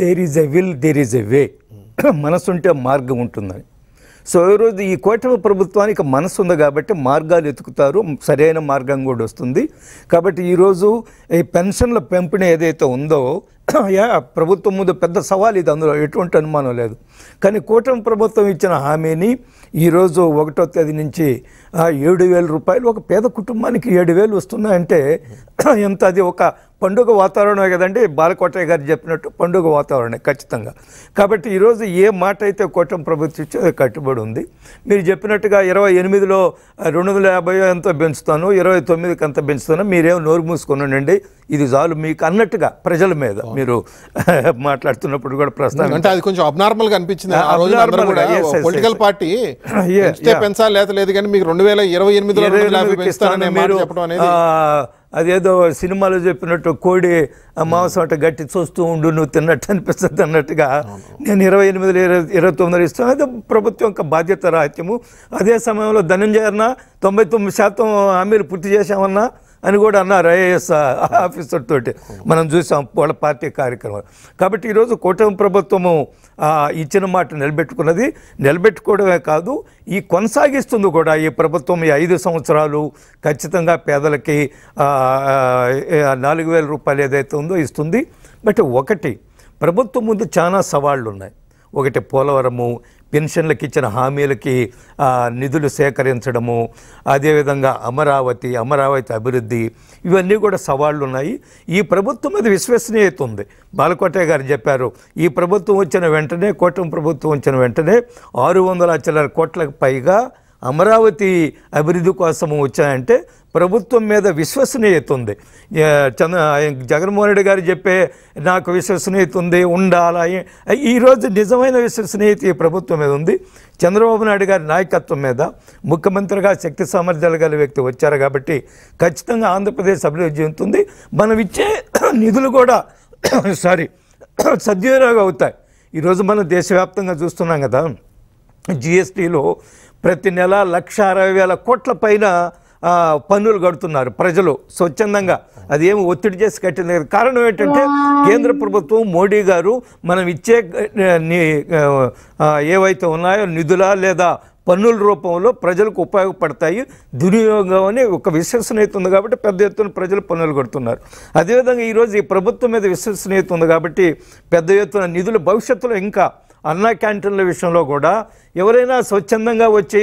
There is a will there is a way మనసుంటే మార్గం ఉంటుందని. సో ఈరోజు ఈ కూటమి ప్రభుత్వానికి మనసు ఉంది కాబట్టి మార్గాలు ఎతుకుతారు. సరైన మార్గం కూడా వస్తుంది. కాబట్టి ఈరోజు ఈ పెన్షన్ల పెంపిణీ ఏదైతే ఉందో యా ప్రభుత్వం ముందు పెద్ద సవాల్ ఇది. అందులో ఎటువంటి అనుమానం లేదు. కానీ కూటమి ప్రభుత్వం ఇచ్చిన హామీని ఈరోజు ఒకటో తేదీ నుంచి ఏడు వేల రూపాయలు ఒక పేద కుటుంబానికి ఏడు వేలు వస్తున్నాయంటే ఎంత అది ఒక పండుగ వాతావరణమే కదండి. బాలకోటయ్య గారు చెప్పినట్టు పండుగ వాతావరణమే ఖచ్చితంగా. కాబట్టి ఈరోజు ఏ మాట అయితే కూటమి ప్రభుత్వం ఇచ్చో కట్టుబడి ఉంది. మీరు చెప్పినట్టుగా ఇరవై ఎనిమిదిలో రెండు వందల యాభై ఎంతో పెంచుతాను ఇరవై తొమ్మిదికి ఎంత పెంచుతాను మీరేం నోరు మూసుకున్నానండి ఇది చాలు మీకు అన్నట్టుగా ప్రజల మీద మీరు మాట్లాడుతున్నప్పుడు కూడా ప్రస్తావన అంటే అది కొంచెం అబ్నార్మల్గా అనిపించింది. ఆ రోజు పొలిటికల్. పార్టీ. పెంచాలి లేత లేదు కానీ మీకు రెండు వేల ఇరవై ఎనిమిదిలో చెప్పడం అనేది అదేదో సినిమాలో చెప్పినట్టు కోడి మాంసం అంటే గట్టి చూస్తూ ఉండు నువ్వు తిన్నట్టు అనిపిస్తుంది అన్నట్టుగా నేను ఇరవై ఎనిమిదిలో ఇరవై ఇరవై తొమ్మిదిలో ఇస్తాను. అదే ప్రభుత్వం యొక్క బాధ్యత రాహిత్యము. అదే సమయంలో ధనంజయ అన్న తొంభై తొమ్మిది శాతం హామీలు పూర్తి చేశామన్నా అని కూడా అన్నారు ఐఏఎస్ ఆఫీసర్ తోటి. మనం చూసాం వాళ్ళ పార్టీ కార్యక్రమం. కాబట్టి ఈరోజు కూటమి ప్రభుత్వము ఇచ్చిన మాట నిలబెట్టుకున్నది. నిలబెట్టుకోవడమే కాదు ఈ కొనసాగిస్తుంది కూడా ఈ ప్రభుత్వం ఈ ఐదు సంవత్సరాలు. ఖచ్చితంగా పేదలకి నాలుగు వేల రూపాయలు ఏదైతే ఉందో ఇస్తుంది. బట్ ఒకటి ప్రభుత్వం ముందు చాలా సవాళ్ళు ఉన్నాయి ఒకటి పోలవరము పెన్షన్లకు ఇచ్చిన హామీలకి నిధులు సేకరించడము అదేవిధంగా అమరావతి అమరావతి అభివృద్ధి ఇవన్నీ కూడా సవాళ్ళు ఉన్నాయి ఈ ప్రభుత్వం అది విశ్వసనీయత ఉంది. బాలకోటయ్య గారు చెప్పారు ఈ ప్రభుత్వం వచ్చిన వెంటనే కూటమి ప్రభుత్వం వచ్చిన వెంటనే ఆరు వందల చిల్లర కోట్లకు పైగా అమరావతి అభివృద్ధి కోసం వచ్చాయంటే ప్రభుత్వం మీద విశ్వసనీయత ఉంది. చంద్ర జగన్మోహన్ రెడ్డి గారు చెప్పే నాకు విశ్వసనీయత ఉంది ఉండాలా? ఈరోజు నిజమైన విశ్వసనీయత ఈ ప్రభుత్వం మీద ఉంది. చంద్రబాబు నాయుడు గారి నాయకత్వం మీద ముఖ్యమంత్రిగా శక్తి సామర్థ్యాలు గల వ్యక్తి వచ్చారు కాబట్టి ఖచ్చితంగా ఆంధ్రప్రదేశ్ అభివృద్ధి చెందుతుంది. మనం ఇచ్చే నిధులు కూడా సారీ సద్వినియోగం అవుతాయి. ఈరోజు మనం దేశవ్యాప్తంగా చూస్తున్నాం కదా జిఎస్టీలో ప్రతి నెల లక్ష అరవై వేల కోట్ల పైన పన్నులు కడుతున్నారు ప్రజలు స్వచ్ఛందంగా. అది ఏమి ఒత్తిడి చేసి కట్టింది కారణం ఏంటంటే కేంద్ర ప్రభుత్వం మోడీ గారు మనం ఇచ్చే ఏవైతే ఉన్నాయో నిధుల లేదా పన్నుల రూపంలో ప్రజలకు ఉపయోగపడతాయి. దుర్వినియోగం అని ఒక విశ్వసనీయత ఉంది కాబట్టి పెద్ద ఎత్తున ప్రజలు పన్నులు కడుతున్నారు. అదేవిధంగా ఈరోజు ఈ ప్రభుత్వం మీద విశ్వసనీయత ఉంది కాబట్టి పెద్ద ఎత్తున నిధులు భవిష్యత్తులో ఇంకా అన్న క్యాంటీన్ల విషయంలో కూడా ఎవరైనా స్వచ్ఛందంగా వచ్చి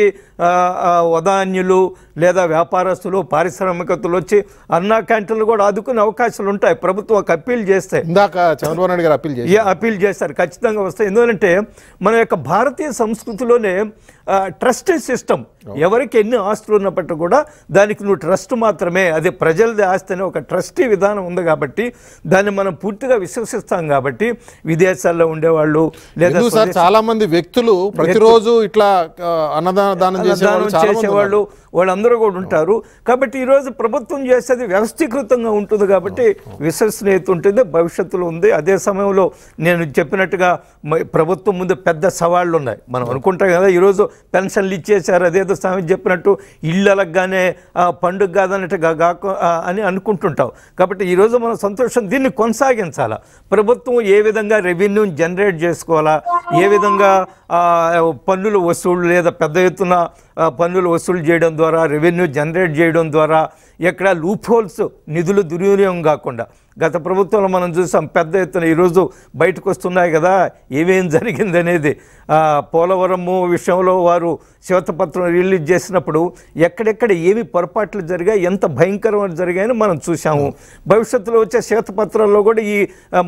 వదాన్యులు లేదా వ్యాపారస్తులు పారిశ్రామికతలు వచ్చి అన్నా క్యాంటీన్లు కూడా ఆదుకునే అవకాశాలు ఉంటాయి. ప్రభుత్వం ఒక అప్పీల్ చేస్తే ఇందాక చంద్రబాబు నాయుడు గారు అప్పీల్ చేసి ఏ అప్పీల్ చేస్తారు ఖచ్చితంగా వస్తాయి. ఎందుకంటే మన యొక్క భారతీయ సంస్కృతిలోనే ట్రస్టీ సిస్టమ్ ఎవరికి ఎన్ని ఆస్తులు ఉన్నప్పటికీ కూడా దానికి నువ్వు ట్రస్ట్ మాత్రమే. అది ప్రజలది ఆస్తి అనే ఒక ట్రస్టీ విధానం ఉంది కాబట్టి దాన్ని మనం పూర్తిగా విశ్వసిస్తాం కాబట్టి విదేశాల్లో ఉండేవాళ్ళు లేదా చాలా మంది వ్యక్తులు ప్రతిరోజు ఇట్లా ఆ, అన్నదాన దానం. చేసేవాళ్ళు వాళ్ళందరూ కూడా ఉంటారు. కాబట్టి ఈరోజు ప్రభుత్వం చేసేది వ్యవస్థీకృతంగా ఉంటుంది కాబట్టి విశ్వసనీయత ఉంటుంది భవిష్యత్తులో ఉంది. అదే సమయంలో నేను చెప్పినట్టుగా ప్రభుత్వం ముందు పెద్ద సవాళ్ళు ఉన్నాయి. మనం అనుకుంటాం కదా ఈరోజు పెన్షన్లు ఇచ్చేశారు అదేదో స్వామి చెప్పినట్టు ఇళ్ళు అలగ్గానే పండుగ కాదన్నట్టుగా కాకు అని అనుకుంటుంటాం. కాబట్టి ఈరోజు మనం సంతోషం దీన్ని కొనసాగించాలా? ప్రభుత్వం ఏ విధంగా రెవెన్యూ జనరేట్ చేసుకోవాలా? ఏ విధంగా పన్నులు వసూళ్ళు లేదా పెద్ద ఎత్తున పన్నులు వసూలు చేయడం ద్వారా రెవెన్యూ జనరేట్ చేయడం ద్వారా ఎక్కడ లూప్ హోల్స్ నిధులు దుర్వినియోగం కాకుండా గత ప్రభుత్వంలో మనం చూసాం పెద్ద ఎత్తున ఈరోజు బయటకు వస్తున్నాయి కదా ఏమేం జరిగింది అనేది. పోలవరము విషయంలో వారు శ్వేతపత్రం రిలీజ్ చేసినప్పుడు ఎక్కడెక్కడ ఏమి పొరపాట్లు జరిగాయి ఎంత భయంకరమైన జరిగాయని మనం చూసాము భవిష్యత్తులో వచ్చే శ్వేతపత్రాల్లో కూడా ఈ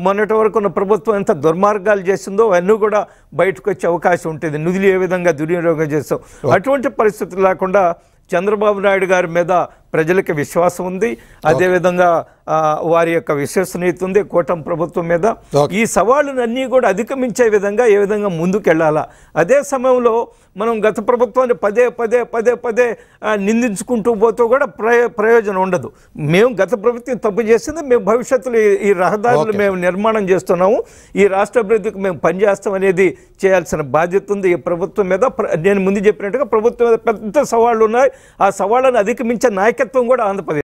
మొన్నటి వరకు ఉన్న ప్రభుత్వం ఎంత దుర్మార్గాలు చేసిందో అవన్నీ కూడా బయటకు వచ్చే అవకాశం ఉంటుంది. నిధులు ఏ విధంగా దుర్వినియోగం చేస్తాం? అటువంటి పరిస్థితులు లేకుండా చంద్రబాబు నాయుడు గారి మీద ప్రజలకు విశ్వాసం ఉంది. అదేవిధంగా వారి యొక్క విశ్వసనీయత ఉంది కూటమి ప్రభుత్వం మీద. ఈ సవాళ్ళను అన్నీ కూడా అధిగమించే విధంగా ఏ విధంగా ముందుకెళ్ళాలా? అదే సమయంలో మనం గత ప్రభుత్వాన్ని పదే పదే పదే పదే నిందించుకుంటూ పోతూ కూడా ప్రయో ప్రయోజనం ఉండదు. మేము గత ప్రభుత్వం తప్పు చేసింది మేము భవిష్యత్తులో ఈ- రహదారులు మేము నిర్మాణం చేస్తున్నాము. ఈ రాష్ట్ర అభివృద్ధికి మేము పనిచేస్తాం అనేది చేయాల్సిన బాధ్యత ఉంది ఈ ప్రభుత్వం మీద. నేను ముందు చెప్పినట్టుగా ప్రభుత్వం మీద పెద్ద సవాళ్ళు ఉన్నాయి. ఆ సవాళ్ళను అధిగమించే నాయకత్వం కూడా ఆంధ్రప్రదేశ్